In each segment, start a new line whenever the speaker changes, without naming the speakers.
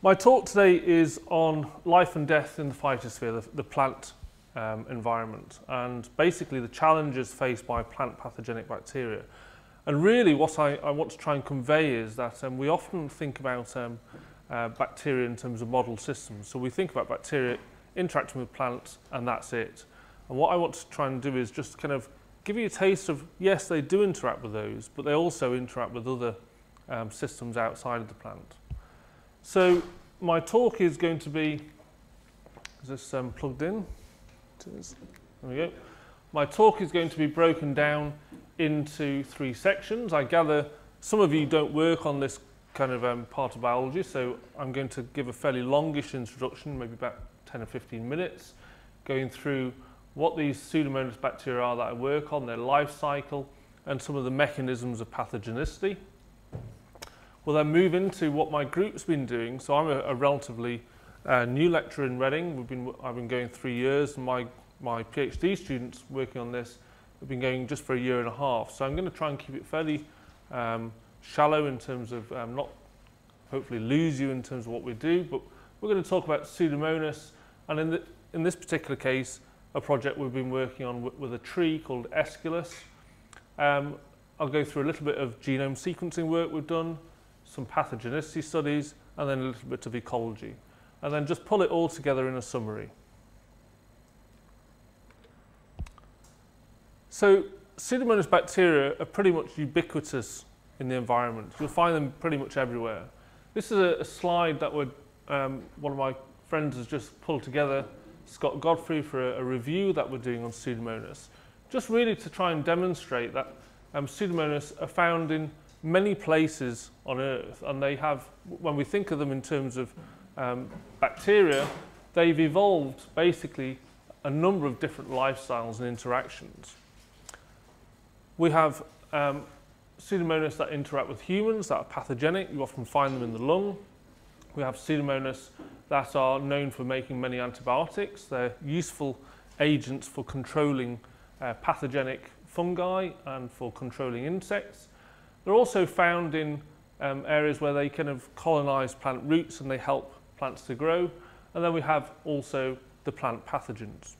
My talk today is on life and death in the phytosphere, the, the plant um, environment, and basically the challenges faced by plant pathogenic bacteria. And really what I, I want to try and convey is that um, we often think about um, uh, bacteria in terms of model systems. So we think about bacteria interacting with plants and that's it. And what I want to try and do is just kind of give you a taste of, yes, they do interact with those, but they also interact with other um, systems outside of the plant. So my talk is going to be, is this um, plugged in? There we go. My talk is going to be broken down into three sections. I gather some of you don't work on this kind of um, part of biology, so I'm going to give a fairly longish introduction, maybe about 10 or 15 minutes, going through what these Pseudomonas bacteria are that I work on, their life cycle, and some of the mechanisms of pathogenicity. We'll then move into what my group's been doing. So I'm a, a relatively uh, new lecturer in Reading. We've been, I've been going three years, my, my PhD students working on this have been going just for a year and a half. So I'm going to try and keep it fairly um, shallow in terms of um, not hopefully lose you in terms of what we do, but we're going to talk about Pseudomonas, and in, the, in this particular case, a project we've been working on with, with a tree called Aeschylus. Um, I'll go through a little bit of genome sequencing work we've done, some pathogenicity studies, and then a little bit of ecology. And then just pull it all together in a summary. So Pseudomonas bacteria are pretty much ubiquitous in the environment. You'll find them pretty much everywhere. This is a, a slide that would, um, one of my friends has just pulled together, Scott Godfrey, for a, a review that we're doing on Pseudomonas. Just really to try and demonstrate that um, Pseudomonas are found in many places on Earth, and they have, when we think of them in terms of um, bacteria, they've evolved basically a number of different lifestyles and interactions. We have um, Pseudomonas that interact with humans that are pathogenic. You often find them in the lung. We have Pseudomonas that are known for making many antibiotics. They're useful agents for controlling uh, pathogenic fungi and for controlling insects. They're also found in um, areas where they kind of colonize plant roots and they help plants to grow. And then we have also the plant pathogens.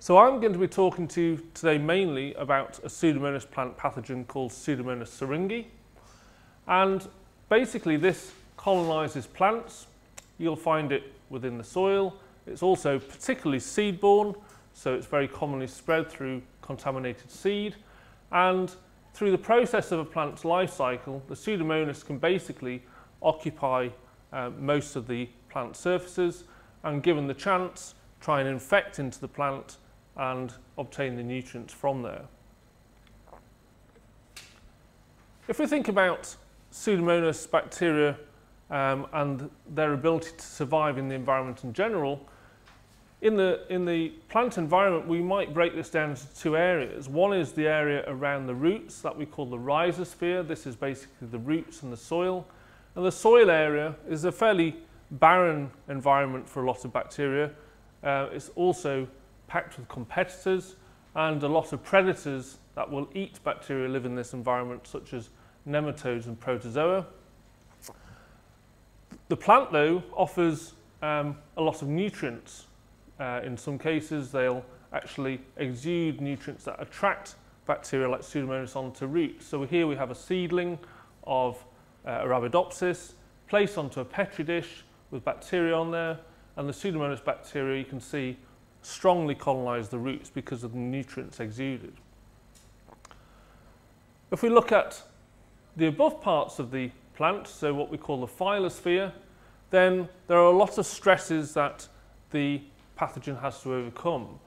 So I'm going to be talking to you today mainly about a Pseudomonas plant pathogen called Pseudomonas syringae. And basically this colonizes plants. You'll find it within the soil. It's also particularly seed-borne, so it's very commonly spread through contaminated seed. And through the process of a plant's life cycle, the Pseudomonas can basically occupy uh, most of the plant surfaces and given the chance, try and infect into the plant and obtain the nutrients from there. If we think about Pseudomonas bacteria um, and their ability to survive in the environment in general, in the, in the plant environment, we might break this down into two areas. One is the area around the roots that we call the rhizosphere. This is basically the roots and the soil. And the soil area is a fairly barren environment for a lot of bacteria. Uh, it's also packed with competitors and a lot of predators that will eat bacteria live in this environment, such as nematodes and protozoa. The plant, though, offers um, a lot of nutrients uh, in some cases, they'll actually exude nutrients that attract bacteria like Pseudomonas onto roots. So here we have a seedling of uh, Arabidopsis placed onto a petri dish with bacteria on there, and the Pseudomonas bacteria you can see strongly colonize the roots because of the nutrients exuded. If we look at the above parts of the plant, so what we call the phyllosphere, then there are a lot of stresses that the pathogen has to overcome,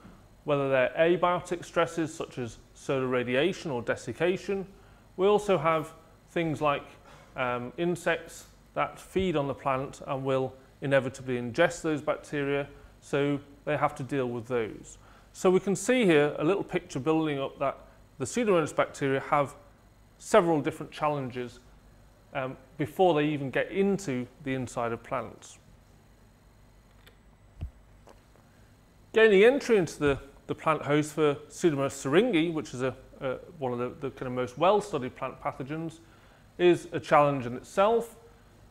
whether they're abiotic stresses such as solar radiation or desiccation. We also have things like um, insects that feed on the plant and will inevitably ingest those bacteria, so they have to deal with those. So we can see here a little picture building up that the Pseudomonas bacteria have several different challenges um, before they even get into the inside of plants. Gaining entry into the, the plant host for Pseudomonas syringae, which is a, uh, one of the, the kind of most well-studied plant pathogens, is a challenge in itself.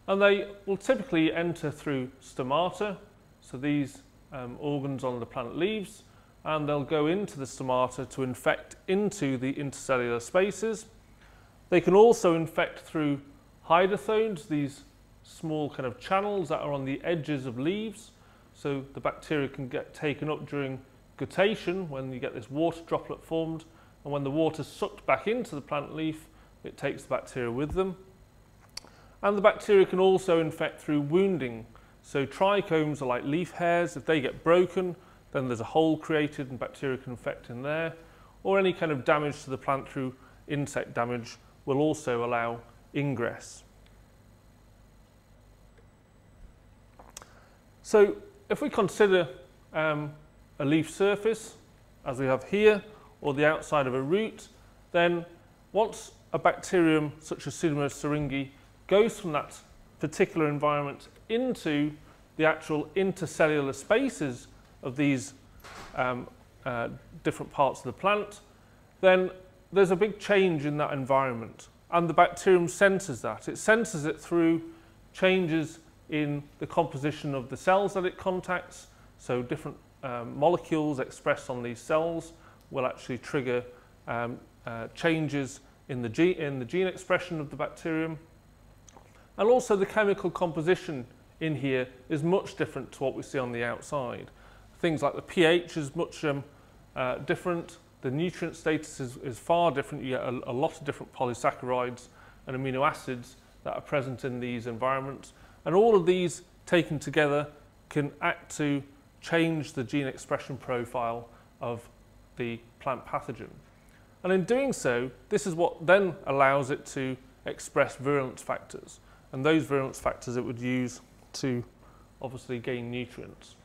And they will typically enter through stomata, so these um, organs on the plant leaves, and they'll go into the stomata to infect into the intercellular spaces. They can also infect through hydothodes, these small kind of channels that are on the edges of leaves. So the bacteria can get taken up during guttation when you get this water droplet formed. And when the water is sucked back into the plant leaf, it takes the bacteria with them. And the bacteria can also infect through wounding. So trichomes are like leaf hairs. If they get broken, then there's a hole created and bacteria can infect in there. Or any kind of damage to the plant through insect damage will also allow ingress. So if we consider um, a leaf surface, as we have here, or the outside of a root, then once a bacterium such as Pseudomonas syringae goes from that particular environment into the actual intercellular spaces of these um, uh, different parts of the plant, then there's a big change in that environment. And the bacterium senses that. It senses it through changes in the composition of the cells that it contacts. So different um, molecules expressed on these cells will actually trigger um, uh, changes in the, gene, in the gene expression of the bacterium. And also the chemical composition in here is much different to what we see on the outside. Things like the pH is much um, uh, different, the nutrient status is, is far different. You get a, a lot of different polysaccharides and amino acids that are present in these environments. And all of these taken together can act to change the gene expression profile of the plant pathogen. And in doing so, this is what then allows it to express virulence factors. And those virulence factors it would use to obviously gain nutrients.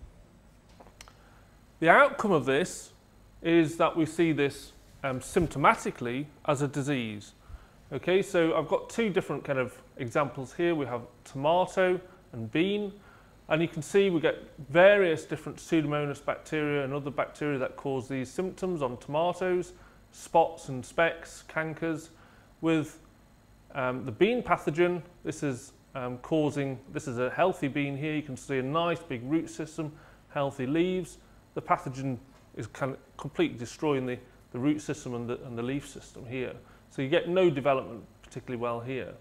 The outcome of this is that we see this um, symptomatically as a disease. Okay, so I've got two different kind of examples here. We have tomato and bean, and you can see we get various different Pseudomonas bacteria and other bacteria that cause these symptoms on tomatoes, spots and specks, cankers. With um, the bean pathogen, this is um, causing, this is a healthy bean here. You can see a nice big root system, healthy leaves. The pathogen is kind of completely destroying the, the root system and the, and the leaf system here. So you get no development particularly well here.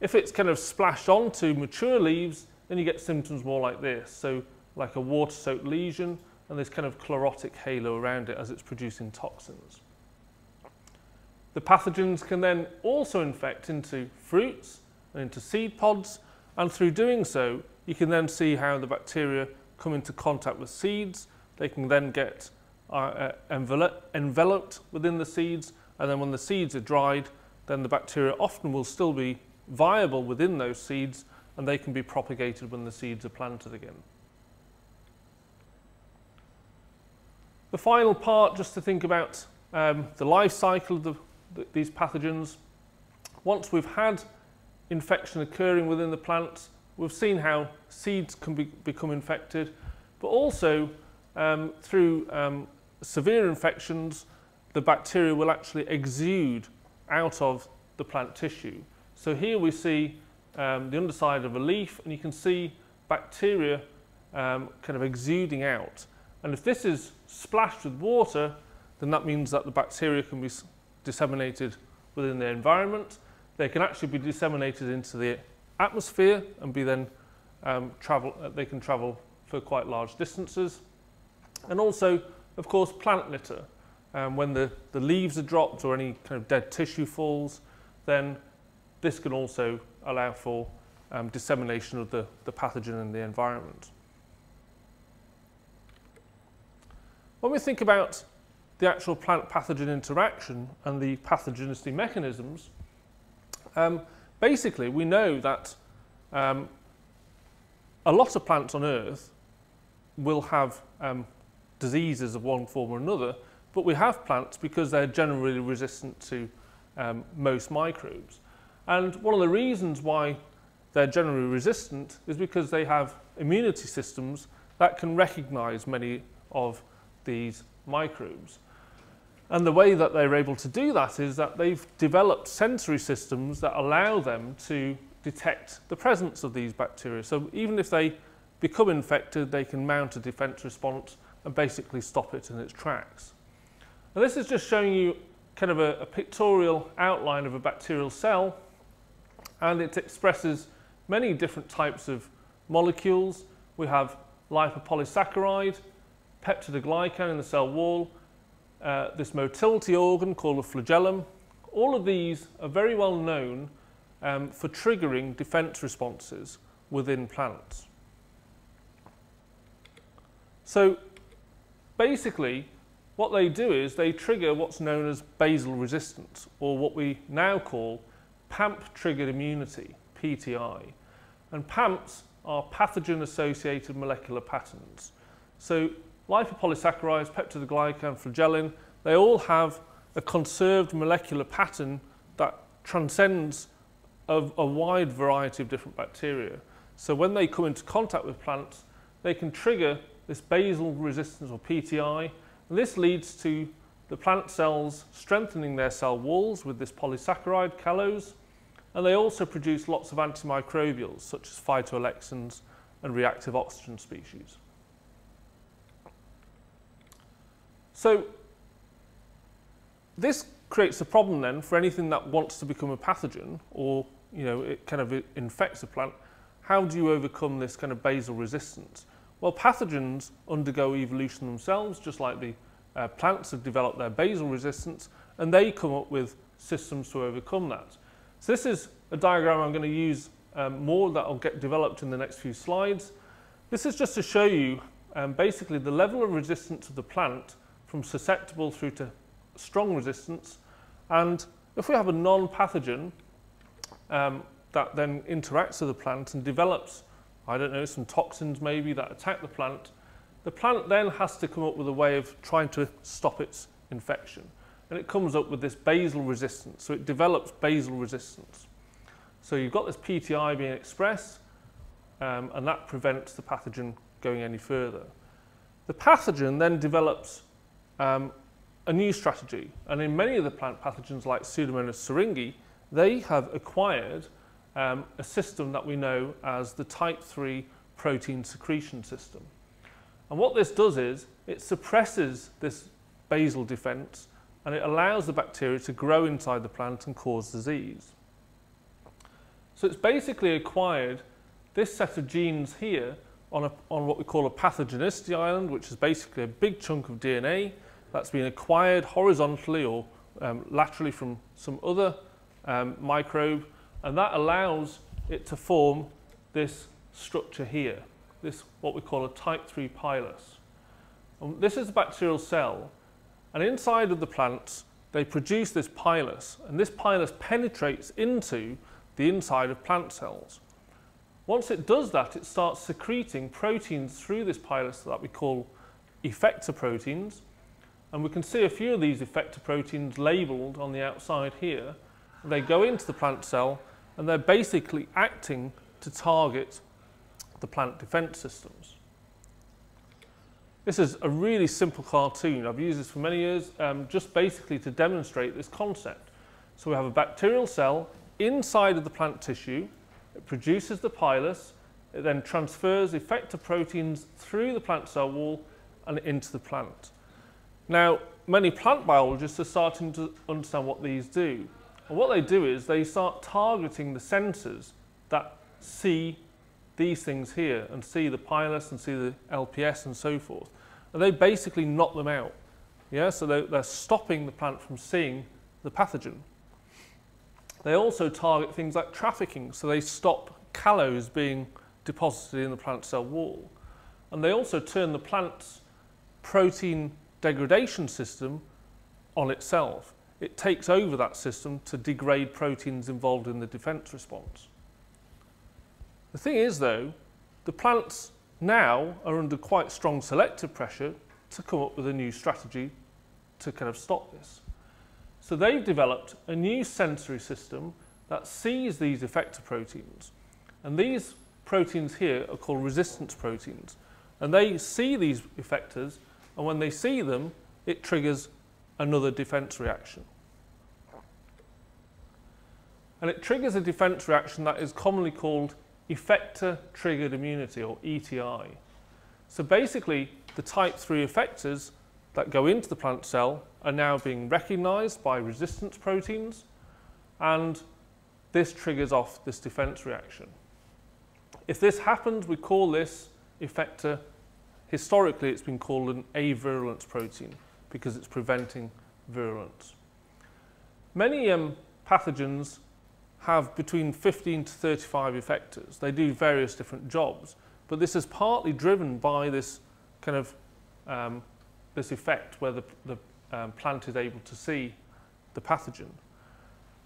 If it's kind of splashed onto mature leaves, then you get symptoms more like this. So like a water-soaked lesion and this kind of chlorotic halo around it as it's producing toxins. The pathogens can then also infect into fruits and into seed pods and through doing so you can then see how the bacteria come into contact with seeds they can then get uh, enveloped within the seeds, and then when the seeds are dried, then the bacteria often will still be viable within those seeds, and they can be propagated when the seeds are planted again. The final part, just to think about um, the life cycle of the, the, these pathogens. Once we've had infection occurring within the plant, we've seen how seeds can be, become infected, but also um, through um, severe infections, the bacteria will actually exude out of the plant tissue. So here we see um, the underside of a leaf and you can see bacteria um, kind of exuding out. And if this is splashed with water, then that means that the bacteria can be disseminated within the environment. They can actually be disseminated into the atmosphere and be then um, travel, uh, they can travel for quite large distances. And also, of course, plant litter. Um, when the, the leaves are dropped or any kind of dead tissue falls, then this can also allow for um, dissemination of the, the pathogen in the environment. When we think about the actual plant pathogen interaction and the pathogenicity mechanisms, um, basically we know that um, a lot of plants on Earth will have um, diseases of one form or another, but we have plants because they're generally resistant to um, most microbes. And one of the reasons why they're generally resistant is because they have immunity systems that can recognize many of these microbes. And the way that they're able to do that is that they've developed sensory systems that allow them to detect the presence of these bacteria. So even if they become infected, they can mount a defense response and basically stop it in its tracks. Now this is just showing you kind of a, a pictorial outline of a bacterial cell and it expresses many different types of molecules. We have lipopolysaccharide, peptidoglycan in the cell wall, uh, this motility organ called a flagellum. All of these are very well known um, for triggering defense responses within plants. So basically, what they do is they trigger what's known as basal resistance, or what we now call PAMP-triggered immunity, PTI. And PAMPs are pathogen-associated molecular patterns. So lipopolysaccharides, peptidoglycan, flagellin, they all have a conserved molecular pattern that transcends a, a wide variety of different bacteria. So when they come into contact with plants, they can trigger this basal resistance or PTI, and this leads to the plant cells strengthening their cell walls with this polysaccharide, callose, and they also produce lots of antimicrobials such as phytoalexins and reactive oxygen species. So this creates a problem then for anything that wants to become a pathogen or you know it kind of infects a plant. How do you overcome this kind of basal resistance? Well, pathogens undergo evolution themselves, just like the uh, plants have developed their basal resistance, and they come up with systems to overcome that. So this is a diagram I'm going to use um, more that will get developed in the next few slides. This is just to show you um, basically the level of resistance of the plant from susceptible through to strong resistance. And if we have a non-pathogen um, that then interacts with the plant and develops I don't know, some toxins maybe that attack the plant, the plant then has to come up with a way of trying to stop its infection. And it comes up with this basal resistance. So it develops basal resistance. So you've got this PTI being expressed, um, and that prevents the pathogen going any further. The pathogen then develops um, a new strategy. And in many of the plant pathogens like Pseudomonas syringae, they have acquired um, a system that we know as the type 3 protein secretion system. And what this does is it suppresses this basal defense and it allows the bacteria to grow inside the plant and cause disease. So it's basically acquired this set of genes here on, a, on what we call a pathogenicity island, which is basically a big chunk of DNA that's been acquired horizontally or um, laterally from some other um, microbe and that allows it to form this structure here, this what we call a type 3 pilus. And this is a bacterial cell, and inside of the plants, they produce this pilus, and this pilus penetrates into the inside of plant cells. Once it does that, it starts secreting proteins through this pilus that we call effector proteins, and we can see a few of these effector proteins labelled on the outside here. They go into the plant cell and they're basically acting to target the plant defense systems. This is a really simple cartoon. I've used this for many years um, just basically to demonstrate this concept. So we have a bacterial cell inside of the plant tissue. It produces the pilus. It then transfers effector proteins through the plant cell wall and into the plant. Now, many plant biologists are starting to understand what these do. And what they do is they start targeting the sensors that see these things here and see the pilus and see the LPS and so forth. And they basically knock them out. Yeah, so they're, they're stopping the plant from seeing the pathogen. They also target things like trafficking, so they stop callose being deposited in the plant cell wall. And they also turn the plant's protein degradation system on itself it takes over that system to degrade proteins involved in the defense response. The thing is, though, the plants now are under quite strong selective pressure to come up with a new strategy to kind of stop this. So they've developed a new sensory system that sees these effector proteins. And these proteins here are called resistance proteins. And they see these effectors, and when they see them, it triggers another defense reaction. and it triggers a defense reaction that is commonly called effector triggered immunity or ETI. So basically, the type 3 effectors that go into the plant cell are now being recognized by resistance proteins, and this triggers off this defense reaction. If this happens, we call this effector, historically it's been called an avirulence protein because it's preventing virulence. Many um, pathogens have between 15 to 35 effectors. They do various different jobs, but this is partly driven by this kind of um, this effect where the, the um, plant is able to see the pathogen.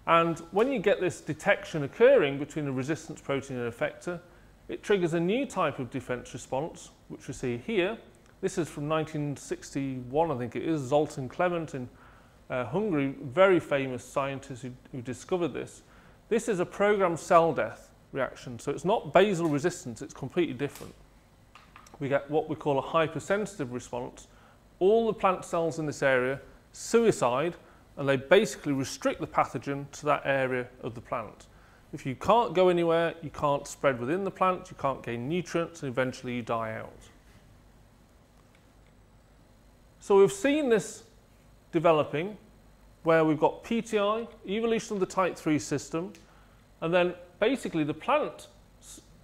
And when you get this detection occurring between a resistance protein and effector, it triggers a new type of defense response, which we see here. This is from 1961, I think it is, Zoltan Clement in uh, Hungary, very famous scientist who, who discovered this. This is a programmed cell death reaction, so it's not basal resistance, it's completely different. We get what we call a hypersensitive response. All the plant cells in this area suicide, and they basically restrict the pathogen to that area of the plant. If you can't go anywhere, you can't spread within the plant, you can't gain nutrients, and eventually you die out. So we've seen this developing where we've got PTI, evolution of the type 3 system, and then basically the plant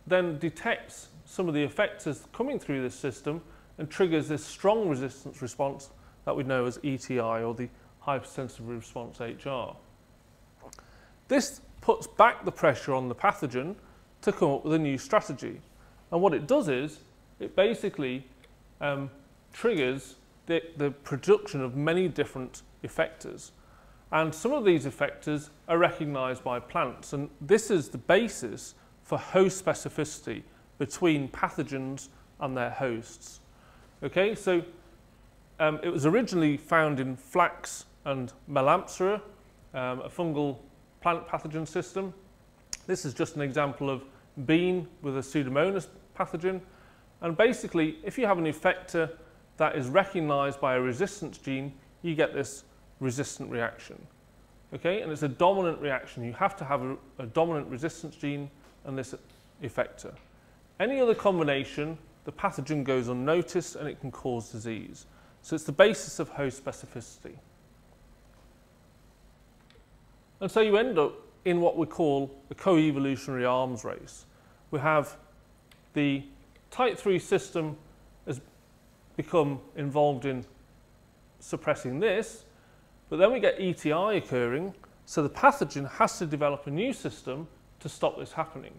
then detects some of the effectors coming through this system and triggers this strong resistance response that we know as ETI or the hypersensitive response HR. This puts back the pressure on the pathogen to come up with a new strategy. And what it does is it basically um, triggers the, the production of many different effectors. And some of these effectors are recognized by plants. And this is the basis for host specificity between pathogens and their hosts. Okay, so um, it was originally found in flax and Melampsera, um, a fungal plant pathogen system. This is just an example of bean with a Pseudomonas pathogen. And basically, if you have an effector that is recognized by a resistance gene, you get this resistant reaction. Okay, and it's a dominant reaction. You have to have a, a dominant resistance gene and this effector. Any other combination, the pathogen goes unnoticed and it can cause disease. So it's the basis of host specificity. And so you end up in what we call a co-evolutionary arms race. We have the type 3 system become involved in suppressing this, but then we get ETI occurring, so the pathogen has to develop a new system to stop this happening.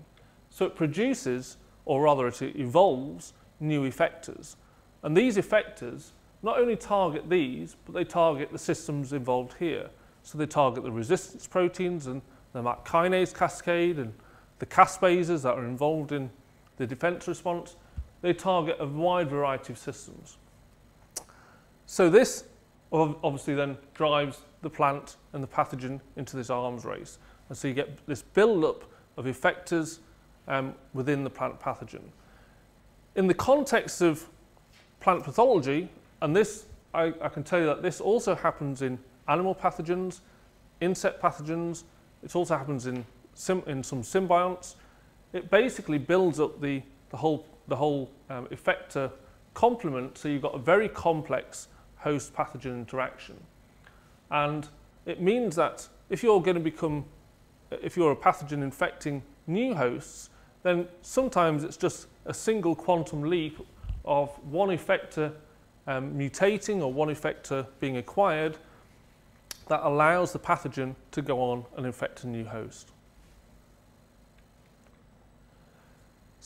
So it produces, or rather it evolves, new effectors. And these effectors not only target these, but they target the systems involved here. So they target the resistance proteins and the MAP kinase cascade and the caspases that are involved in the defense response. They target a wide variety of systems. So this obviously then drives the plant and the pathogen into this arms race. And so you get this build-up of effectors um, within the plant pathogen. In the context of plant pathology, and this, I, I can tell you that this also happens in animal pathogens, insect pathogens. It also happens in, in some symbionts. It basically builds up the, the whole, the whole um, effector complement, so you've got a very complex host pathogen interaction. And it means that if you're going to become, if you're a pathogen infecting new hosts, then sometimes it's just a single quantum leap of one effector um, mutating or one effector being acquired that allows the pathogen to go on and infect a new host.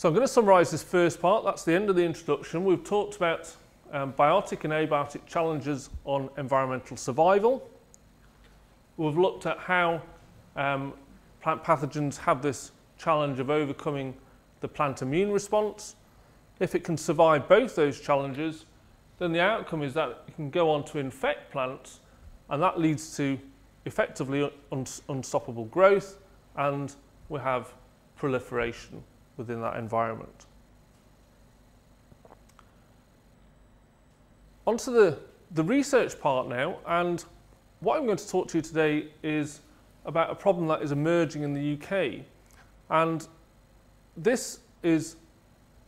So I'm going to summarise this first part. That's the end of the introduction. We've talked about um, biotic and abiotic challenges on environmental survival. We've looked at how um, plant pathogens have this challenge of overcoming the plant immune response. If it can survive both those challenges, then the outcome is that it can go on to infect plants and that leads to effectively un unstoppable growth and we have proliferation within that environment. Onto the, the research part now and what I'm going to talk to you today is about a problem that is emerging in the UK. And this is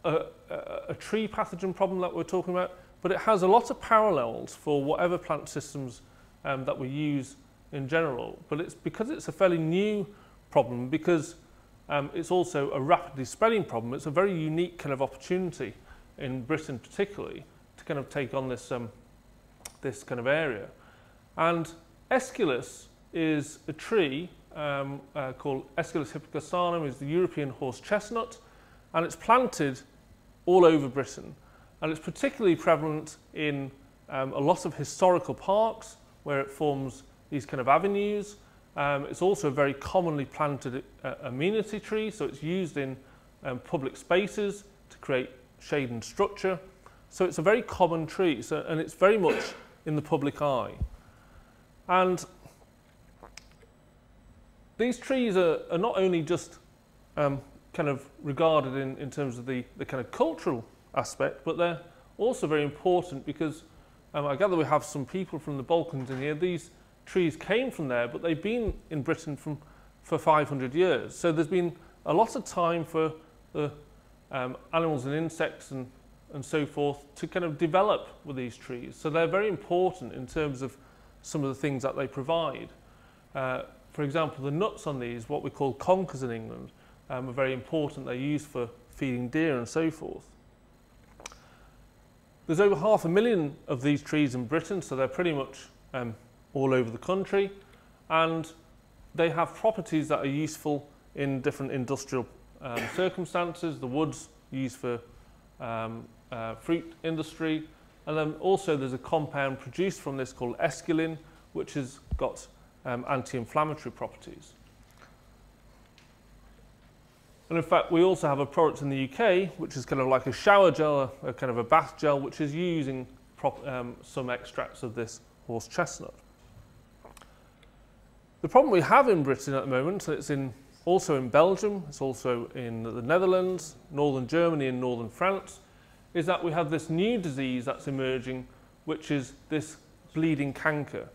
a, a, a tree pathogen problem that we're talking about, but it has a lot of parallels for whatever plant systems um, that we use in general. But it's because it's a fairly new problem, because um, it's also a rapidly spreading problem, it's a very unique kind of opportunity in Britain particularly to kind of take on this, um, this kind of area. And Aesculus is a tree um, uh, called Aesculus hippocasanum, is the European horse chestnut, and it's planted all over Britain. And it's particularly prevalent in um, a lot of historical parks where it forms these kind of avenues. Um, it's also a very commonly planted uh, amenity tree, so it's used in um, public spaces to create shade and structure. So it's a very common tree, so, and it's very much in the public eye. And these trees are, are not only just um, kind of regarded in, in terms of the, the kind of cultural aspect, but they're also very important because um, I gather we have some people from the Balkans in here. These trees came from there, but they've been in Britain from, for 500 years. So there's been a lot of time for the um, animals and insects and, and so forth to kind of develop with these trees. So they're very important in terms of some of the things that they provide. Uh, for example, the nuts on these, what we call conkers in England, um, are very important. They're used for feeding deer and so forth. There's over half a million of these trees in Britain, so they're pretty much um, all over the country. And they have properties that are useful in different industrial um, circumstances. The wood's used for um, uh, fruit industry. And then also there's a compound produced from this called esculin which has got um, anti-inflammatory properties. And in fact, we also have a product in the UK, which is kind of like a shower gel, a, a kind of a bath gel, which is using prop, um, some extracts of this horse chestnut. The problem we have in Britain at the moment, it's in, also in Belgium, it's also in the Netherlands, northern Germany and northern France, is that we have this new disease that's emerging, which is this bleeding canker.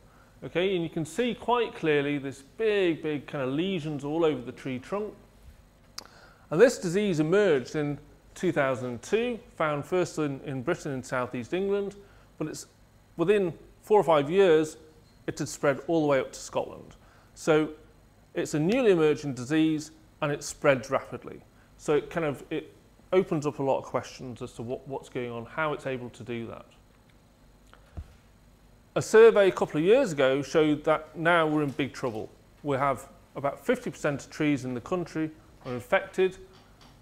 Okay, and you can see quite clearly this big, big kind of lesions all over the tree trunk. And this disease emerged in 2002, found first in, in Britain and southeast England, but it's within four or five years, it had spread all the way up to Scotland. So it's a newly emerging disease and it spreads rapidly. So it kind of it opens up a lot of questions as to what, what's going on, how it's able to do that. A survey a couple of years ago showed that now we're in big trouble. We have about 50% of trees in the country are infected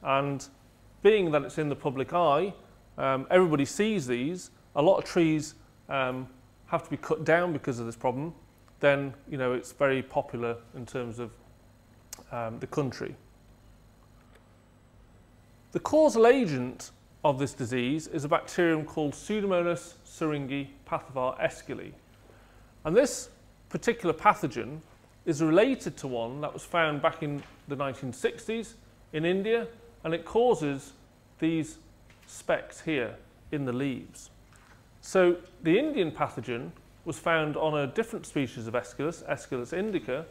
and being that it's in the public eye, um, everybody sees these, a lot of trees um, have to be cut down because of this problem, then you know it's very popular in terms of um, the country. The causal agent of this disease is a bacterium called Pseudomonas syringae pathovar aesculi. And this particular pathogen is related to one that was found back in the 1960s in India, and it causes these specks here in the leaves. So the Indian pathogen was found on a different species of Aesculus, Aesculus indica,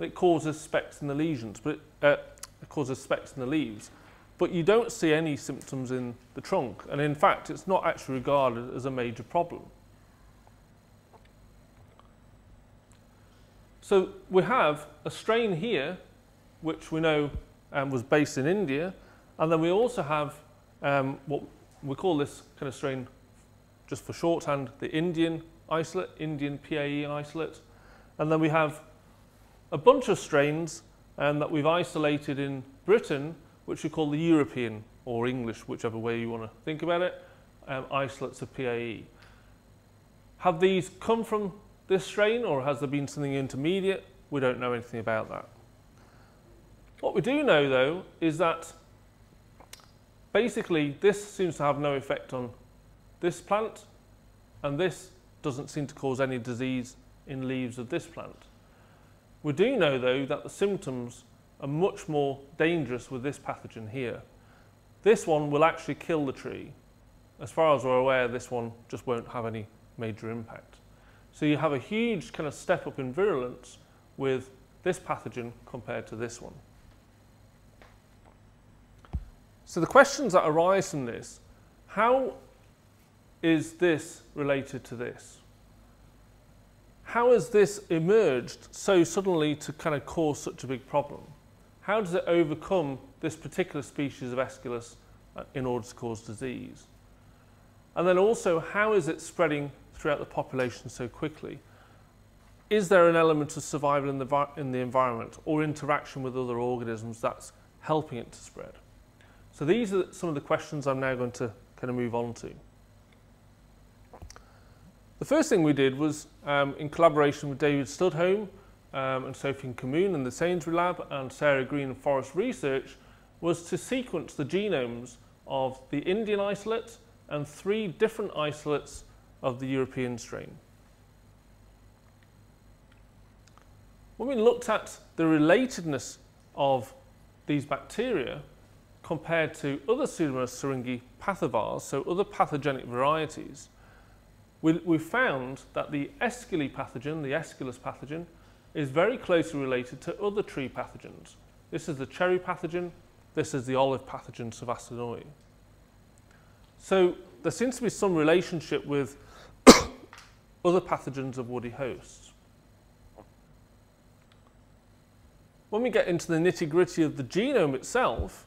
it causes specks in the lesions, but it, uh, it causes specks in the leaves but you don't see any symptoms in the trunk. And in fact, it's not actually regarded as a major problem. So we have a strain here, which we know um, was based in India, and then we also have um, what we call this kind of strain, just for shorthand, the Indian isolate, Indian PAE isolate. And then we have a bunch of strains um, that we've isolated in Britain which we call the European or English, whichever way you want to think about it, um, isolates of PAE. Have these come from this strain or has there been something intermediate? We don't know anything about that. What we do know though is that basically this seems to have no effect on this plant and this doesn't seem to cause any disease in leaves of this plant. We do know though that the symptoms are much more dangerous with this pathogen here. This one will actually kill the tree. As far as we're aware, this one just won't have any major impact. So you have a huge kind of step up in virulence with this pathogen compared to this one. So the questions that arise from this, how is this related to this? How has this emerged so suddenly to kind of cause such a big problem? How does it overcome this particular species of Aeschylus uh, in order to cause disease? And then also, how is it spreading throughout the population so quickly? Is there an element of survival in the, in the environment or interaction with other organisms that's helping it to spread? So these are some of the questions I'm now going to kind of move on to. The first thing we did was, um, in collaboration with David Studholme um, and Sophie Kamoun and the Sainsbury Lab and Sarah Green and Forest Research, was to sequence the genomes of the Indian isolate and three different isolates of the European strain. When we looked at the relatedness of these bacteria compared to other Pseudomonas syringae pathovars, so other pathogenic varieties, we, we found that the Aeschyli pathogen, the Aeschylus pathogen, is very closely related to other tree pathogens. This is the cherry pathogen, this is the olive pathogen Savastinoi. So there seems to be some relationship with other pathogens of woody hosts. When we get into the nitty gritty of the genome itself,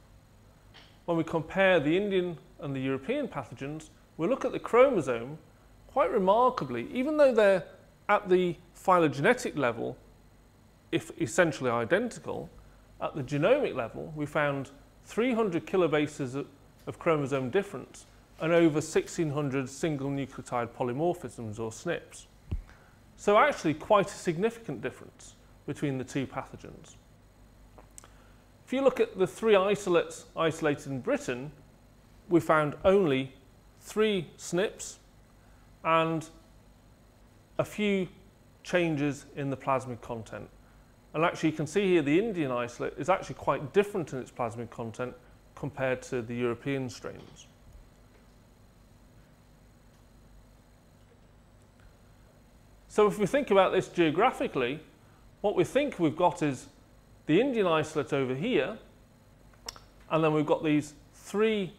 when we compare the Indian and the European pathogens, we look at the chromosome quite remarkably, even though they're at the phylogenetic level, if essentially identical, at the genomic level, we found 300 kilobases of, chromosome difference and over 1600 single nucleotide polymorphisms or SNPs. So actually quite a significant difference between the two pathogens. If you look at the three isolates isolated in Britain, we found only three SNPs and a few changes in the plasmid content. And actually you can see here the Indian isolate is actually quite different in its plasmid content compared to the European strains. So if we think about this geographically, what we think we've got is the Indian isolate over here, and then we've got these three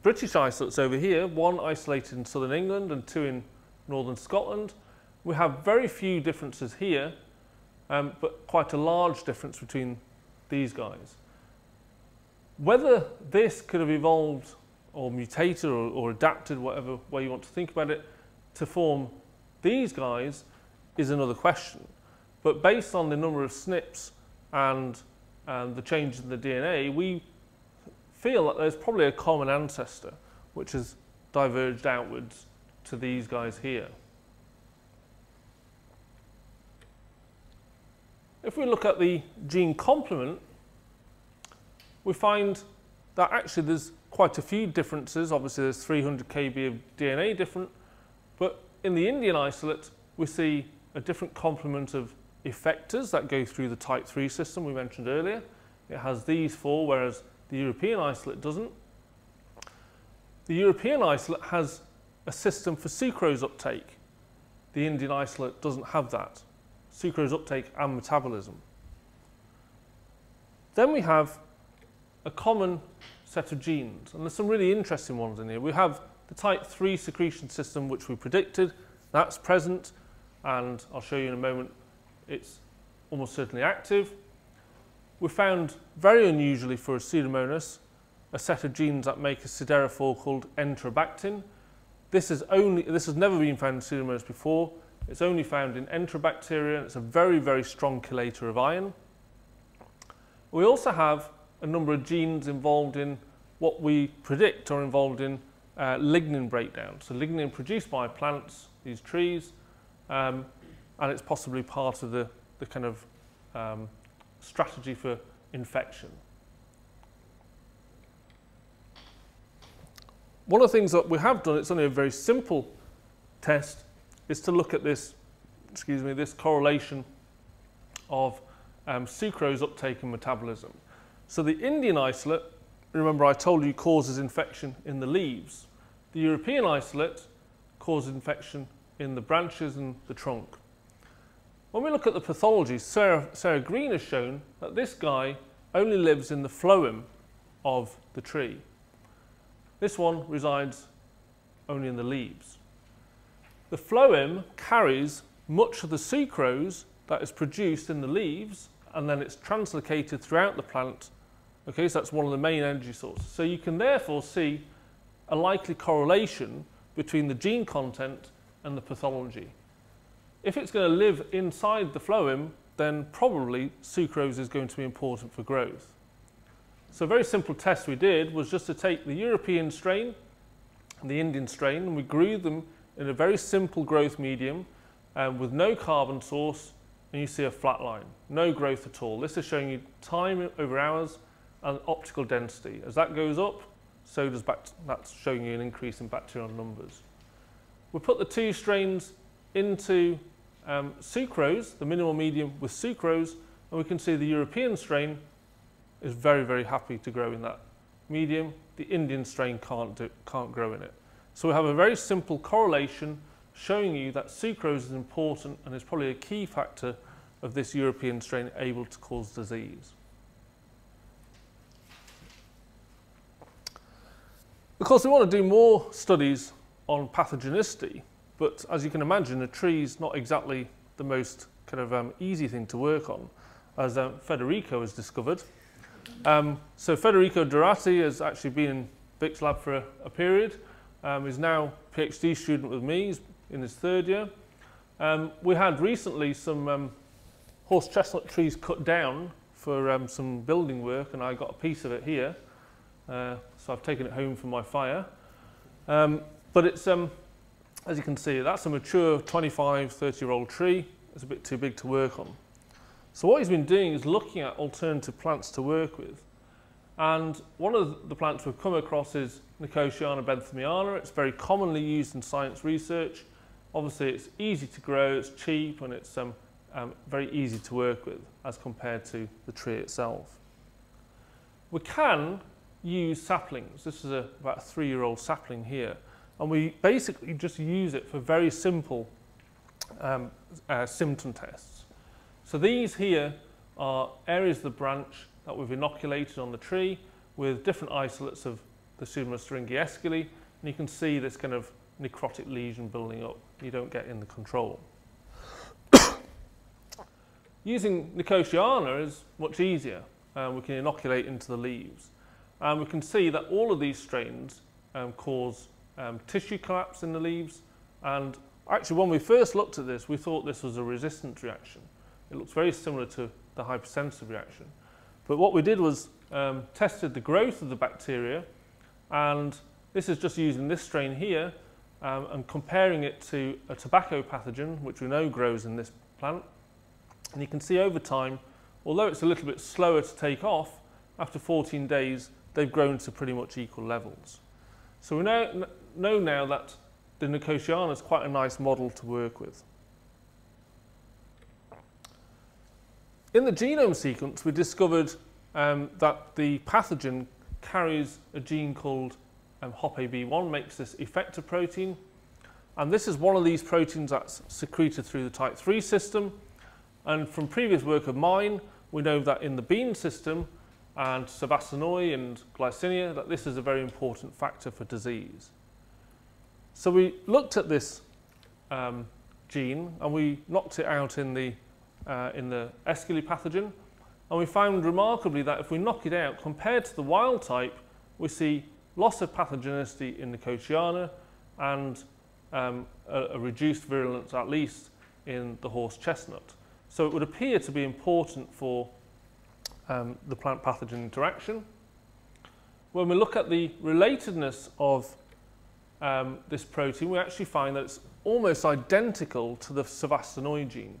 British isolates over here, one isolated in southern England and two in northern Scotland. We have very few differences here, um, but quite a large difference between these guys. Whether this could have evolved or mutated or, or adapted, whatever way you want to think about it, to form these guys is another question. But based on the number of SNPs and, and the change in the DNA, we feel that there's probably a common ancestor which has diverged outwards to these guys here. If we look at the gene complement, we find that actually there's quite a few differences. Obviously, there's 300 kb of DNA different, but in the Indian isolate, we see a different complement of effectors that go through the type 3 system we mentioned earlier. It has these four, whereas the European isolate doesn't. The European isolate has a system for sucrose uptake. The Indian isolate doesn't have that. Sucrose uptake and metabolism. Then we have a common set of genes, and there's some really interesting ones in here. We have the type 3 secretion system, which we predicted, that's present, and I'll show you in a moment, it's almost certainly active we found very unusually for a Pseudomonas a set of genes that make a siderophore called enterobactin. This, is only, this has never been found in Pseudomonas before. It's only found in enterobacteria it's a very, very strong chelator of iron. We also have a number of genes involved in what we predict are involved in uh, lignin breakdown. So lignin produced by plants, these trees, um, and it's possibly part of the, the kind of um, strategy for infection. One of the things that we have done, it's only a very simple test, is to look at this, excuse me, this correlation of um, sucrose uptake and metabolism. So the Indian isolate, remember I told you causes infection in the leaves. The European isolate causes infection in the branches and the trunk. When we look at the pathology, Sarah, Sarah Green has shown that this guy only lives in the phloem of the tree. This one resides only in the leaves. The phloem carries much of the sucrose that is produced in the leaves and then it's translocated throughout the plant. Okay, so that's one of the main energy sources. So you can therefore see a likely correlation between the gene content and the pathology. If it's going to live inside the phloem, then probably sucrose is going to be important for growth. So a very simple test we did was just to take the European strain and the Indian strain and we grew them in a very simple growth medium um, with no carbon source and you see a flat line, no growth at all. This is showing you time over hours and optical density. As that goes up, so does that's showing you an increase in bacterial numbers. We put the two strains into um, sucrose, the minimal medium with sucrose, and we can see the European strain is very, very happy to grow in that medium. The Indian strain can't, do, can't grow in it. So we have a very simple correlation showing you that sucrose is important and is probably a key factor of this European strain able to cause disease. Of course, we want to do more studies on pathogenicity, but as you can imagine, a tree is not exactly the most kind of um, easy thing to work on, as um, Federico has discovered. Um, so Federico Dorati has actually been in Vic's lab for a, a period, um, is now a PhD student with me, he's in his third year. Um, we had recently some um, horse chestnut trees cut down for um, some building work and I got a piece of it here. Uh, so I've taken it home for my fire. Um, but it's, um, as you can see, that's a mature 25, 30 year old tree. It's a bit too big to work on. So what he's been doing is looking at alternative plants to work with. And one of the plants we've come across is Nicotiana benthamiana. It's very commonly used in science research. Obviously, it's easy to grow, it's cheap, and it's um, um, very easy to work with as compared to the tree itself. We can use saplings. This is a, about a three-year-old sapling here. And we basically just use it for very simple um, uh, symptom tests. So these here are areas of the branch that we've inoculated on the tree with different isolates of the Pseudomonas syringae aesculi, and you can see this kind of necrotic lesion building up. You don't get in the control. Using Nicotiana is much easier. Um, we can inoculate into the leaves. And we can see that all of these strains um, cause um, tissue collapse in the leaves. And actually, when we first looked at this, we thought this was a resistant reaction. It looks very similar to the hypersensitive reaction. But what we did was um, tested the growth of the bacteria, and this is just using this strain here um, and comparing it to a tobacco pathogen, which we know grows in this plant. And you can see over time, although it's a little bit slower to take off, after 14 days, they've grown to pretty much equal levels. So we know, know now that the Nicotiana is quite a nice model to work with. In the genome sequence, we discovered um, that the pathogen carries a gene called um, HOPA-B1, makes this effector protein. And this is one of these proteins that's secreted through the type 3 system. And from previous work of mine, we know that in the bean system, and Sevastanoy and Glycinia, that this is a very important factor for disease. So we looked at this um, gene and we knocked it out in the, uh, in the Aesculi pathogen and we found remarkably that if we knock it out, compared to the wild type, we see loss of pathogenicity in the Nicotiana and um, a, a reduced virulence at least in the horse chestnut. So it would appear to be important for um, the plant pathogen interaction. When we look at the relatedness of um, this protein, we actually find that it's almost identical to the sevastanoid gene.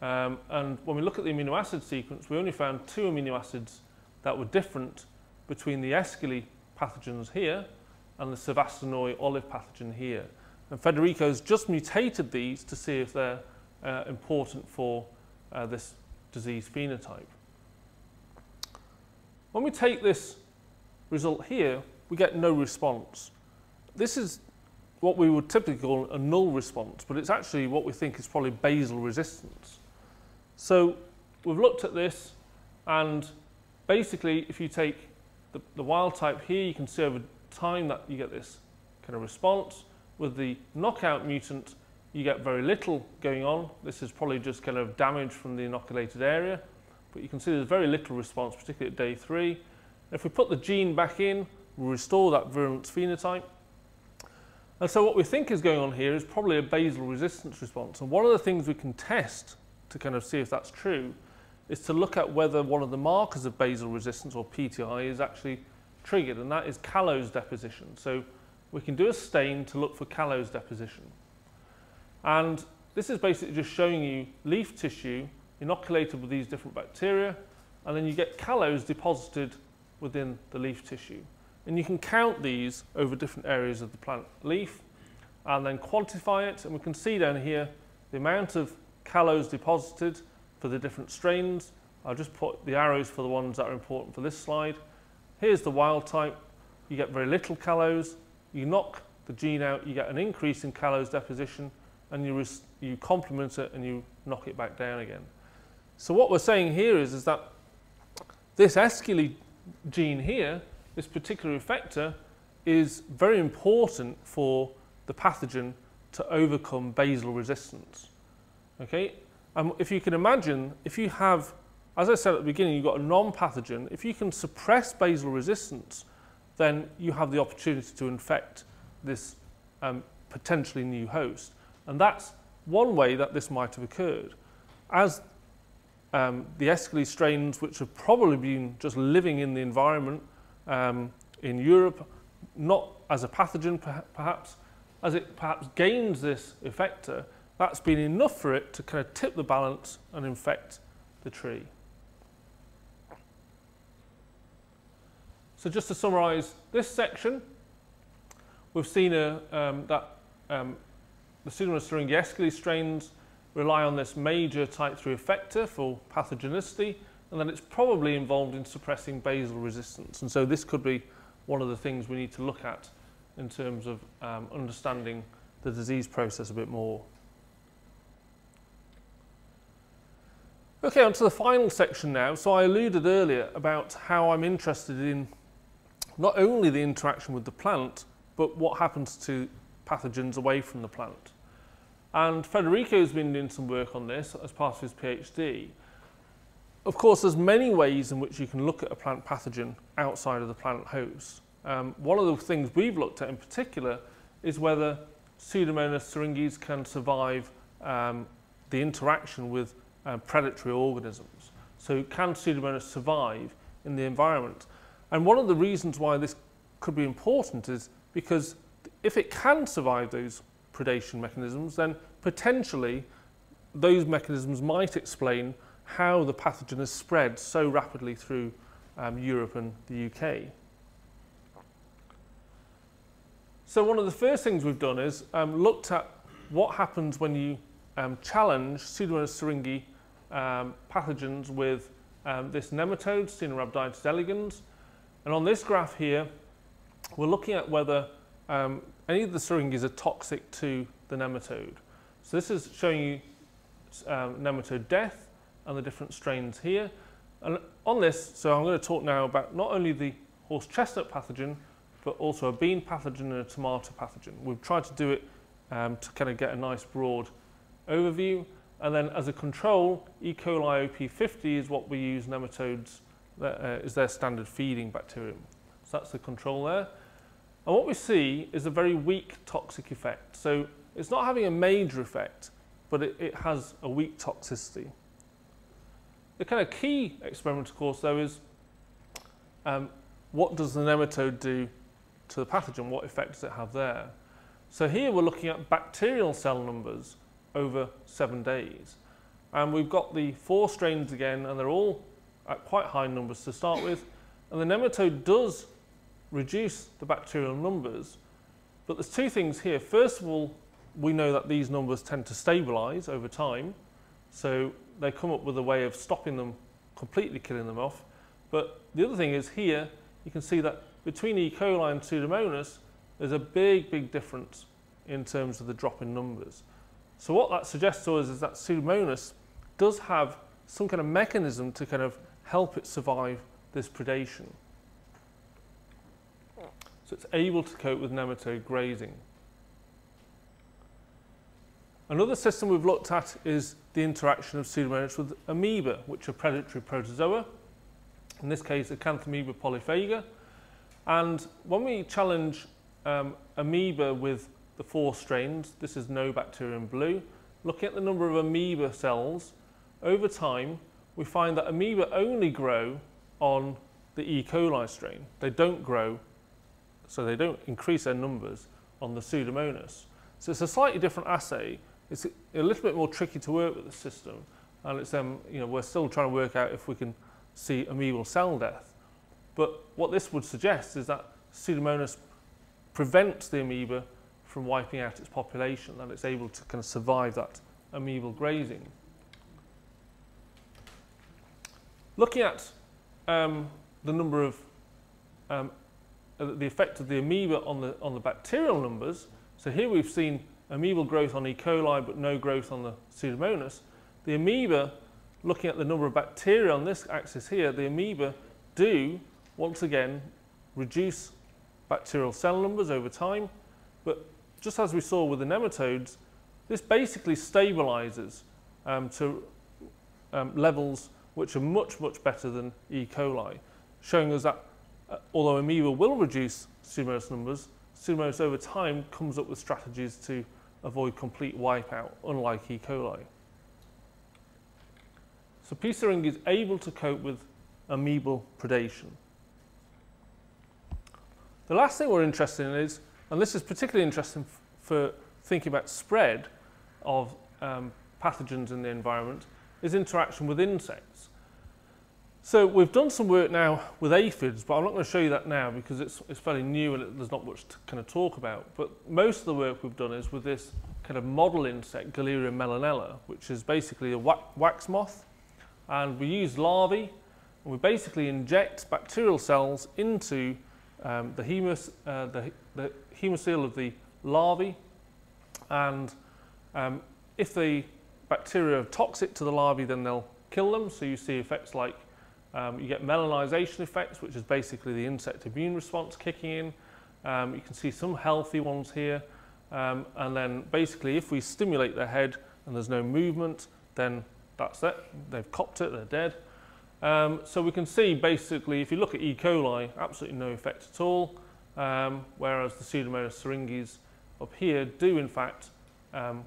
Um, and when we look at the amino acid sequence, we only found two amino acids that were different between the Aesculi pathogens here and the Sevastanoy olive pathogen here. And Federico's just mutated these to see if they're uh, important for uh, this disease phenotype. When we take this result here, we get no response. This is what we would typically call a null response, but it's actually what we think is probably basal resistance. So we've looked at this and basically if you take the, the wild type here, you can see over time that you get this kind of response. With the knockout mutant, you get very little going on. This is probably just kind of damage from the inoculated area, but you can see there's very little response, particularly at day three. If we put the gene back in, we restore that virulence phenotype. And so what we think is going on here is probably a basal resistance response. And one of the things we can test to kind of see if that's true is to look at whether one of the markers of basal resistance or PTI is actually triggered, and that is Callose deposition. So we can do a stain to look for Callose deposition. And this is basically just showing you leaf tissue inoculated with these different bacteria, and then you get Callose deposited within the leaf tissue. And you can count these over different areas of the plant leaf and then quantify it. And we can see down here the amount of Callose deposited for the different strains. I'll just put the arrows for the ones that are important for this slide. Here's the wild type. You get very little Callose. You knock the gene out, you get an increase in Callose deposition, and you, you complement it and you knock it back down again. So what we're saying here is, is that this Escaley gene here, this particular effector, is very important for the pathogen to overcome basal resistance. Okay, and if you can imagine, if you have, as I said at the beginning, you've got a non-pathogen, if you can suppress basal resistance, then you have the opportunity to infect this um, potentially new host. And that's one way that this might have occurred. As um, the Escaley strains, which have probably been just living in the environment um, in Europe, not as a pathogen perhaps, as it perhaps gains this effector, that's been enough for it to kind of tip the balance and infect the tree. So just to summarise this section, we've seen a, um, that um, the Pseudomonas syringae strains rely on this major type 3 effector for pathogenicity, and then it's probably involved in suppressing basal resistance. And so this could be one of the things we need to look at in terms of um, understanding the disease process a bit more. Okay, on to the final section now. So I alluded earlier about how I'm interested in not only the interaction with the plant, but what happens to pathogens away from the plant. And Federico's been doing some work on this as part of his PhD. Of course, there's many ways in which you can look at a plant pathogen outside of the plant host. Um, one of the things we've looked at in particular is whether Pseudomonas syringes can survive um, the interaction with uh, predatory organisms. So can Pseudomonas survive in the environment? And one of the reasons why this could be important is because if it can survive those predation mechanisms, then potentially those mechanisms might explain how the pathogen has spread so rapidly through um, Europe and the UK. So one of the first things we've done is um, looked at what happens when you um, challenge Pseudomonas syringae um, pathogens with um, this nematode, Caenorhabditis elegans. And on this graph here, we're looking at whether um, any of the syringes are toxic to the nematode. So this is showing you um, nematode death and the different strains here. And on this, so I'm going to talk now about not only the horse chestnut pathogen, but also a bean pathogen and a tomato pathogen. We've tried to do it um, to kind of get a nice broad overview. And then as a control, E. coli OP50 is what we use nematodes, that, uh, is their standard feeding bacterium. So that's the control there. And what we see is a very weak toxic effect. So it's not having a major effect, but it, it has a weak toxicity. The kind of key experiment, of course, though, is um, what does the nematode do to the pathogen? What effect does it have there? So here we're looking at bacterial cell numbers over seven days. And we've got the four strains again, and they're all at quite high numbers to start with. And the nematode does reduce the bacterial numbers. But there's two things here. First of all, we know that these numbers tend to stabilize over time. So they come up with a way of stopping them, completely killing them off. But the other thing is here, you can see that between E. coli and Pseudomonas, there's a big, big difference in terms of the drop in numbers. So what that suggests to us is that Pseudomonas does have some kind of mechanism to kind of help it survive this predation. So it's able to cope with nematode grazing. Another system we've looked at is the interaction of Pseudomonas with amoeba, which are predatory protozoa, in this case Acanthamoeba polyphaga. And when we challenge um, amoeba with the four strains, this is no bacteria in blue, looking at the number of amoeba cells, over time we find that amoeba only grow on the E. coli strain. They don't grow, so they don't increase their numbers on the Pseudomonas. So it's a slightly different assay. It's a little bit more tricky to work with the system, and it's um, you know we're still trying to work out if we can see amoebal cell death. But what this would suggest is that Pseudomonas prevents the amoeba from wiping out its population, and it's able to kind of survive that amoebal grazing. Looking at um, the number of um, the effect of the amoeba on the on the bacterial numbers. So here we've seen amoebal growth on E. coli, but no growth on the Pseudomonas. The amoeba, looking at the number of bacteria on this axis here, the amoeba do once again reduce bacterial cell numbers over time, but just as we saw with the nematodes, this basically stabilizes um, to um, levels which are much, much better than E. coli, showing us that uh, although amoeba will reduce Pseudomonas numbers, Pseudomonas over time comes up with strategies to avoid complete wipeout, unlike E. coli. So P. syringae is able to cope with amoebal predation. The last thing we're interested in is, and this is particularly interesting for thinking about spread of um, pathogens in the environment, is interaction with insects. So we've done some work now with aphids, but I'm not going to show you that now because it's, it's fairly new and it, there's not much to kind of talk about. But most of the work we've done is with this kind of model insect, Galeria melanella, which is basically a wax moth. And we use larvae, and we basically inject bacterial cells into um, the, hemus, uh, the, the hemocoel of the larvae. And um, if the bacteria are toxic to the larvae, then they'll kill them. So you see effects like um, you get melanisation effects, which is basically the insect immune response kicking in. Um, you can see some healthy ones here. Um, and then basically if we stimulate the head and there's no movement, then that's it. They've copped it, they're dead. Um, so we can see basically, if you look at E. coli, absolutely no effect at all, um, whereas the Pseudomonas syringes up here do in fact um,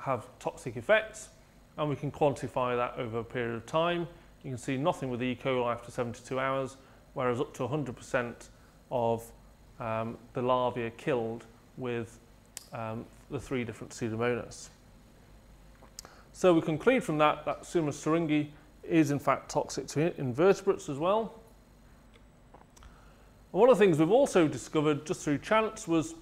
have toxic effects, and we can quantify that over a period of time. You can see nothing with E. coli after 72 hours, whereas up to 100% of um, the larvae are killed with um, the three different Pseudomonas. So we conclude from that that Pseudomonas syringae is in fact toxic to invertebrates as well. And one of the things we've also discovered just through chance was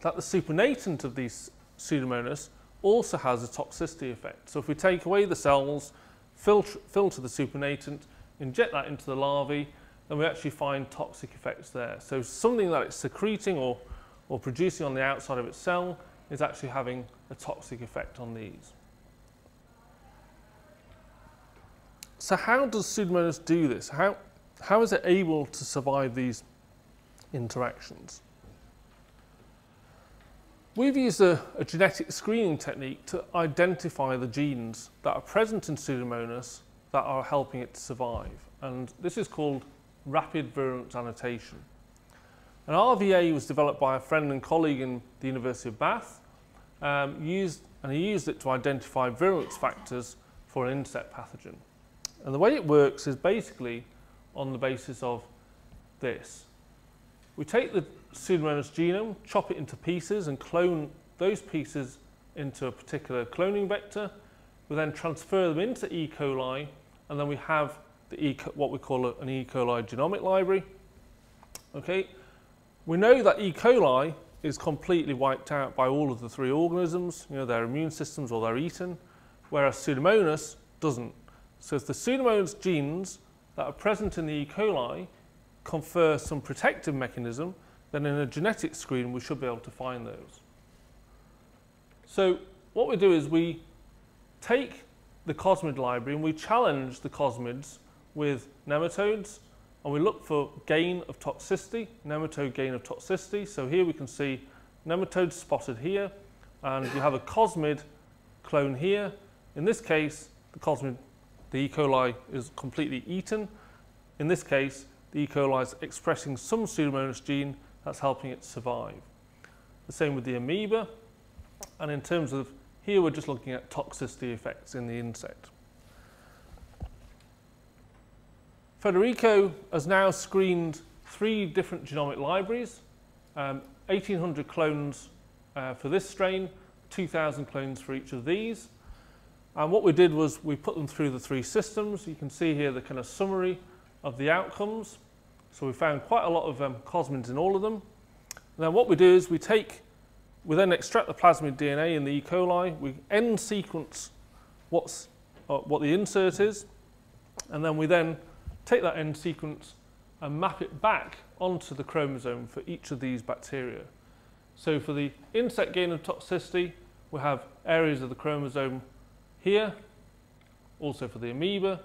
that the supernatant of these Pseudomonas also has a toxicity effect. So if we take away the cells filter, the supernatant, inject that into the larvae, and we actually find toxic effects there. So something that it's secreting or, or producing on the outside of its cell is actually having a toxic effect on these. So how does Pseudomonas do this? How, how is it able to survive these interactions? We've used a, a, genetic screening technique to identify the genes that are present in Pseudomonas that are helping it to survive. And this is called rapid virulence annotation. And RVA was developed by a friend and colleague in the University of Bath, um, used, and he used it to identify virulence factors for an insect pathogen. And the way it works is basically on the basis of this. We take the Pseudomonas genome, chop it into pieces and clone those pieces into a particular cloning vector. We then transfer them into E. coli and then we have the e what we call an E. coli genomic library. Okay, we know that E. coli is completely wiped out by all of the three organisms, you know, their immune systems or they're eaten, whereas Pseudomonas doesn't. So if the Pseudomonas genes that are present in the E. coli confer some protective mechanism, then in a genetic screen we should be able to find those. So what we do is we take the cosmid library and we challenge the cosmids with nematodes and we look for gain of toxicity, nematode gain of toxicity. So here we can see nematodes spotted here and you have a cosmid clone here. In this case, the cosmid, the E. coli is completely eaten. In this case, the E. coli is expressing some Pseudomonas gene that's helping it survive. The same with the amoeba. And in terms of here, we're just looking at toxicity effects in the insect. Federico has now screened three different genomic libraries, um, 1,800 clones uh, for this strain, 2,000 clones for each of these. And what we did was we put them through the three systems. You can see here the kind of summary of the outcomes. So we found quite a lot of um, cosmids in all of them. Then what we do is we take, we then extract the plasmid DNA in the E. coli, we end sequence what's, uh, what the insert is, and then we then take that end sequence and map it back onto the chromosome for each of these bacteria. So for the insect gain of toxicity, we have areas of the chromosome here, also for the amoeba,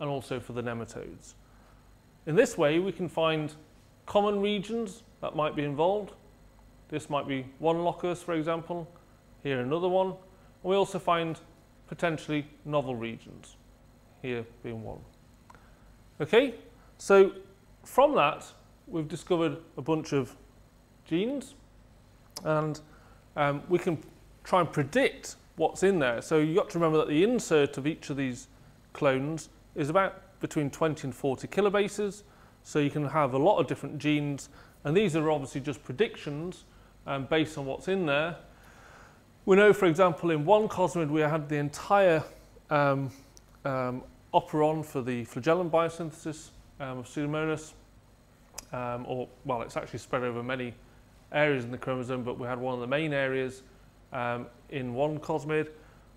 and also for the nematodes. In this way, we can find common regions that might be involved. This might be one locus, for example, here another one. And we also find potentially novel regions, here being one. Okay, so from that, we've discovered a bunch of genes and um, we can try and predict what's in there. So you've got to remember that the insert of each of these clones is about between 20 and 40 kilobases. So you can have a lot of different genes. And these are obviously just predictions um, based on what's in there. We know, for example, in one cosmid, we had the entire um, um, operon for the flagellum biosynthesis um, of Pseudomonas. Um, or, well, it's actually spread over many areas in the chromosome, but we had one of the main areas um, in one cosmid.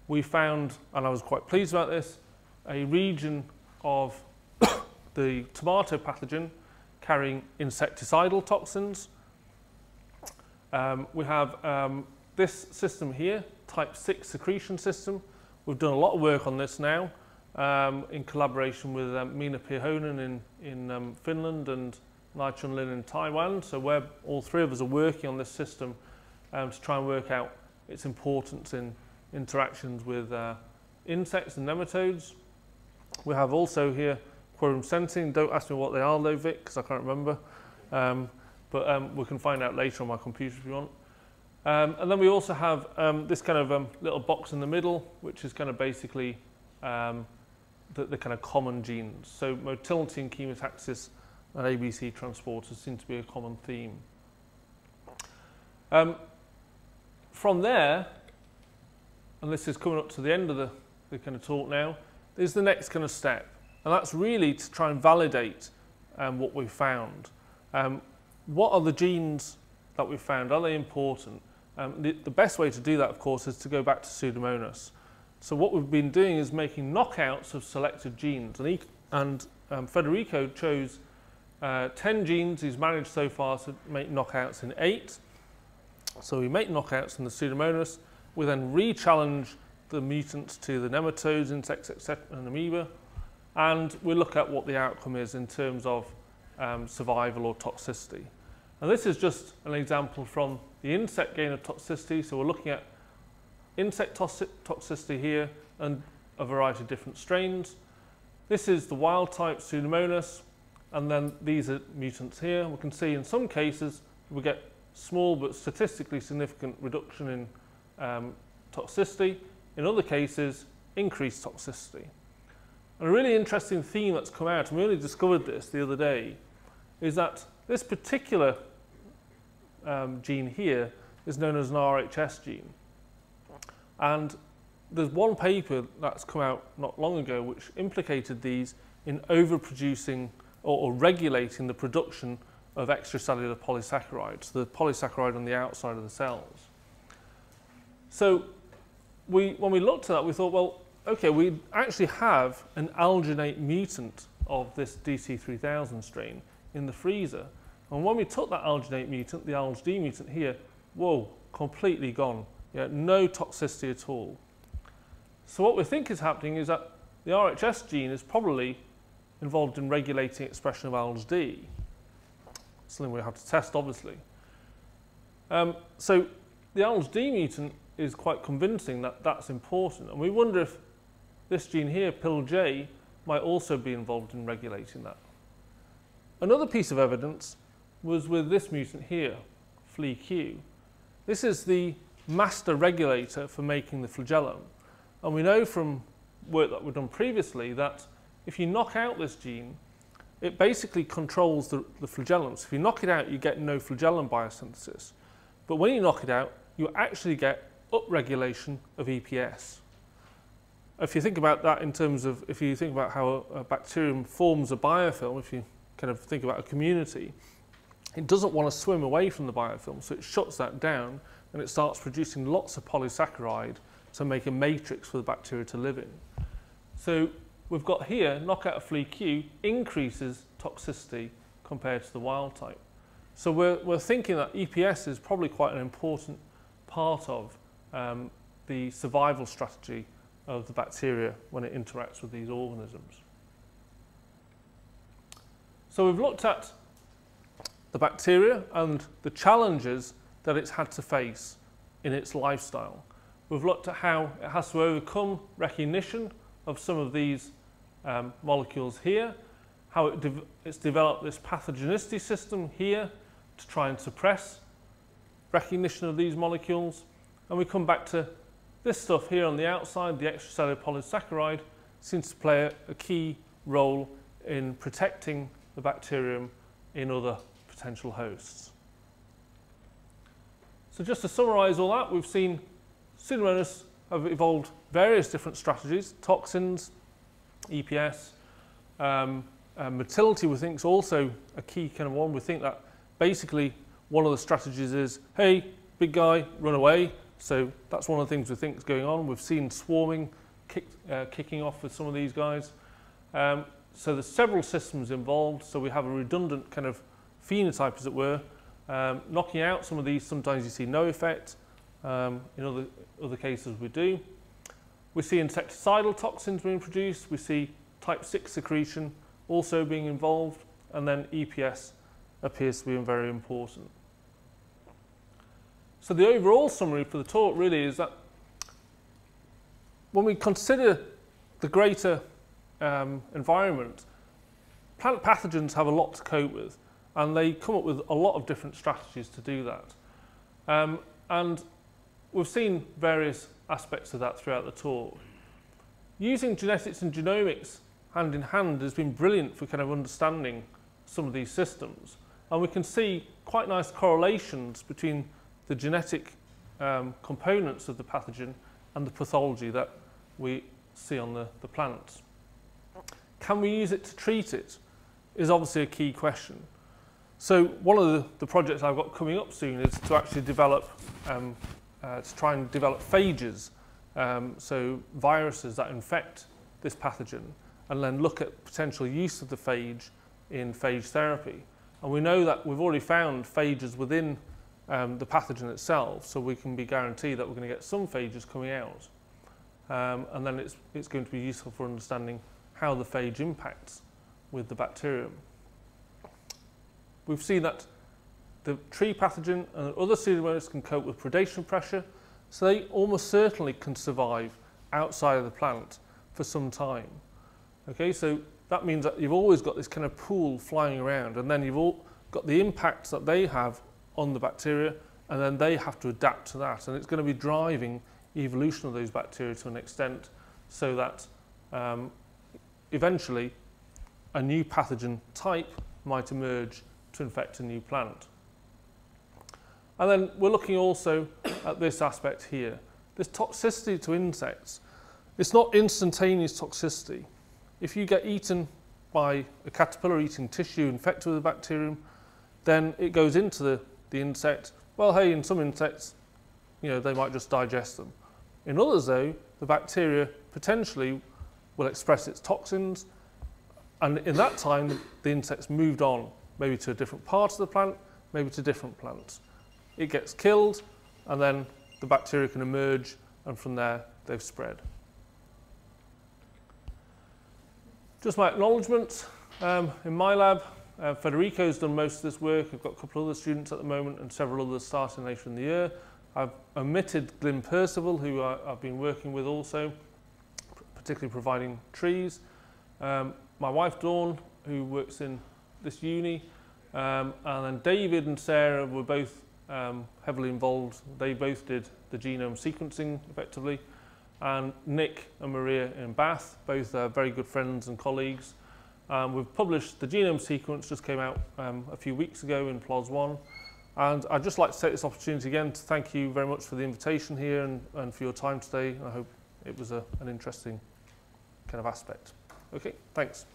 We found, and I was quite pleased about this, a region of the tomato pathogen carrying insecticidal toxins. Um, we have um, this system here, type 6 secretion system. We've done a lot of work on this now um, in collaboration with um, Minna Pirhonen in, in um, Finland and Nai Lin in Taiwan. So we're, all three of us are working on this system um, to try and work out its importance in interactions with uh, insects and nematodes. We have also here quorum sensing. Don't ask me what they are though, Vic, because I can't remember. Um, but um, we can find out later on my computer if you want. Um, and then we also have um, this kind of um, little box in the middle, which is kind of basically um, the, the kind of common genes. So motility and chemotaxis and ABC transporters seem to be a common theme. From there, and this is coming up to the end of the, the kind of talk now, is the next kind of step. And that's really to try and validate um, what we've found. Um, what are the genes that we've found? Are they important? Um, the, the best way to do that, of course, is to go back to Pseudomonas. So what we've been doing is making knockouts of selected genes. And, he, and um, Federico chose uh, 10 genes. He's managed so far to make knockouts in eight. So we make knockouts in the Pseudomonas. We then re-challenge the mutants to the nematodes, insects, etc., and amoeba. And we look at what the outcome is in terms of um, survival or toxicity. And this is just an example from the insect gain of toxicity. So we're looking at insect toxicity here and a variety of different strains. This is the wild type Pseudomonas, and then these are mutants here. We can see in some cases we get small but statistically significant reduction in um, toxicity. In other cases, increased toxicity. And a really interesting theme that's come out, and we only discovered this the other day, is that this particular um, gene here is known as an RHS gene. And there's one paper that's come out not long ago which implicated these in overproducing or, or regulating the production of extracellular polysaccharides, the polysaccharide on the outside of the cells. So we, when we looked at that, we thought, well, okay, we actually have an alginate mutant of this DC3000 strain in the freezer. And when we took that alginate mutant, the ALGD mutant here, whoa, completely gone. Yeah, no toxicity at all. So what we think is happening is that the RHS gene is probably involved in regulating expression of ALDS-D. Something we have to test, obviously. Um, so the ALDS-D mutant is quite convincing that that's important. And we wonder if this gene here, PIL-J, might also be involved in regulating that. Another piece of evidence was with this mutant here, FLE-Q. This is the master regulator for making the flagellum. And we know from work that we've done previously that if you knock out this gene, it basically controls the, the flagellum. So if you knock it out, you get no flagellum biosynthesis. But when you knock it out, you actually get upregulation of EPS. If you think about that in terms of, if you think about how a, a bacterium forms a biofilm, if you kind of think about a community, it doesn't want to swim away from the biofilm, so it shuts that down and it starts producing lots of polysaccharide to make a matrix for the bacteria to live in. So we've got here, knockout of FLE-Q increases toxicity compared to the wild type. So we're, we're thinking that EPS is probably quite an important part of um, the survival strategy of the bacteria when it interacts with these organisms. So we've looked at the bacteria and the challenges that it's had to face in its lifestyle. We've looked at how it has to overcome recognition of some of these um, molecules here, how it de it's developed this pathogenicity system here to try and suppress recognition of these molecules. And we come back to this stuff here on the outside, the extracellular polysaccharide, seems to play a, key role in protecting the bacterium in other potential hosts. So just to summarise all that, we've seen Pseudomonas have evolved various different strategies, toxins, EPS, um, uh, motility we think is also a key kind of one. We think that basically one of the strategies is, hey, big guy, run away. So that's one of the things we think is going on. We've seen swarming kick, uh, kicking off with some of these guys. Um, so there's several systems involved. So we have a redundant kind of phenotype, as it were. Um, knocking out some of these, sometimes you see no effect. Um, in other, other cases, we do. We see insecticidal toxins being produced. We see type 6 secretion also being involved. And then EPS appears to be very important. So the overall summary for the talk really is that when we consider the greater um, environment, plant pathogens have a lot to cope with and they come up with a lot of different strategies to do that. Um, and we've seen various aspects of that throughout the talk. Using genetics and genomics hand in hand has been brilliant for kind of understanding some of these systems. And we can see quite nice correlations between the genetic um, components of the pathogen and the pathology that we see on the, the plants. Can we use it to treat it is obviously a key question. So one of the, the projects I've got coming up soon is to actually develop, um, uh, to try and develop phages, um, so viruses that infect this pathogen, and then look at potential use of the phage in phage therapy. And we know that we've already found phages within um, the pathogen itself, so we can be guaranteed that we're going to get some phages coming out. Um, and then it's, it's going to be useful for understanding how the phage impacts with the bacterium. We've seen that the tree pathogen and other pseudomonas can cope with predation pressure, so they almost certainly can survive outside of the plant for some time. Okay, so that means that you've always got this kind of pool flying around and then you've all got the impacts that they have on the bacteria and then they have to adapt to that and it's going to be driving evolution of those bacteria to an extent so that um, eventually a new pathogen type might emerge to infect a new plant. And then we're looking also at this aspect here. This toxicity to insects, it's not instantaneous toxicity. If you get eaten by a caterpillar eating tissue infected with a bacterium, then it goes into the, the insect, well, hey, in some insects, you know, they might just digest them. In others, though, the bacteria potentially will express its toxins, and in that time, the insect's moved on, maybe to a different part of the plant, maybe to different plants. It gets killed, and then the bacteria can emerge, and from there, they've spread. Just my acknowledgements. Um, in my lab, uh, Federico's done most of this work. I've got a couple of other students at the moment and several others starting later in the year. I've omitted Glyn Percival, who I, I've been working with also, particularly providing trees. Um, my wife Dawn, who works in this uni, um, and then David and Sarah were both um, heavily involved. They both did the genome sequencing effectively. And Nick and Maria in Bath, both very good friends and colleagues. Um, we've published the genome sequence, just came out um, a few weeks ago in PLOS One. And I'd just like to take this opportunity again to thank you very much for the invitation here and, and for your time today. I hope it was a, an interesting kind of aspect. Okay, thanks.